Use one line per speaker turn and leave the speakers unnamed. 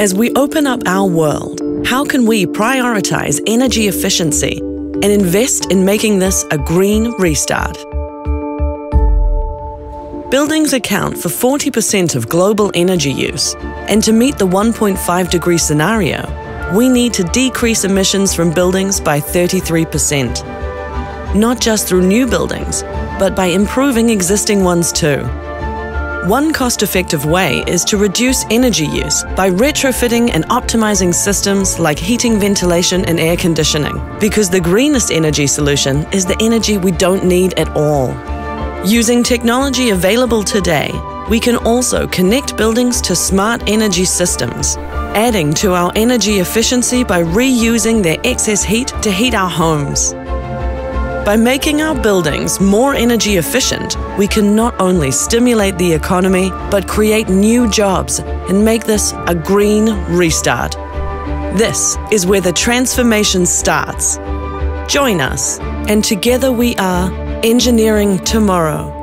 As we open up our world, how can we prioritize energy efficiency and invest in making this a green restart? Buildings account for 40% of global energy use, and to meet the 1.5 degree scenario, we need to decrease emissions from buildings by 33%. Not just through new buildings, but by improving existing ones too. One cost effective way is to reduce energy use by retrofitting and optimizing systems like heating, ventilation, and air conditioning, because the greenest energy solution is the energy we don't need at all. Using technology available today, we can also connect buildings to smart energy systems, adding to our energy efficiency by reusing their excess heat to heat our homes. By making our buildings more energy efficient, we can not only stimulate the economy, but create new jobs and make this a green restart. This is where the transformation starts. Join us, and together we are engineering tomorrow.